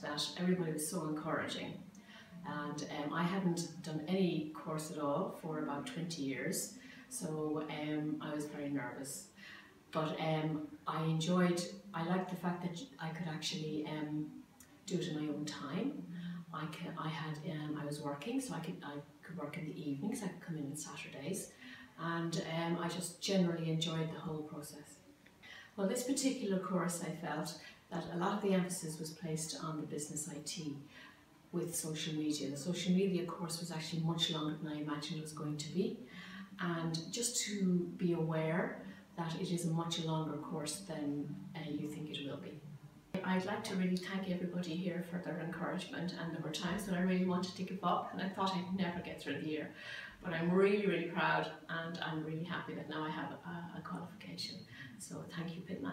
that everybody was so encouraging. And um, I hadn't done any course at all for about 20 years, so um, I was very nervous. But um, I enjoyed, I liked the fact that I could actually um, do it in my own time. I, could, I had, um, I was working, so I could, I could work in the evenings, I could come in on Saturdays, and um, I just generally enjoyed the whole process. Well, this particular course, I felt that a lot of the emphasis was placed on the business IT with social media. The social media course was actually much longer than I imagined it was going to be, and just to be aware that it is a much longer course than uh, you think it will be. I'd like to really thank everybody here for their encouragement and there were times when I really wanted to give up and I thought I'd never get through the year. But I'm really, really proud and I'm really happy that now I have a, a qualification. So thank you, Pitman.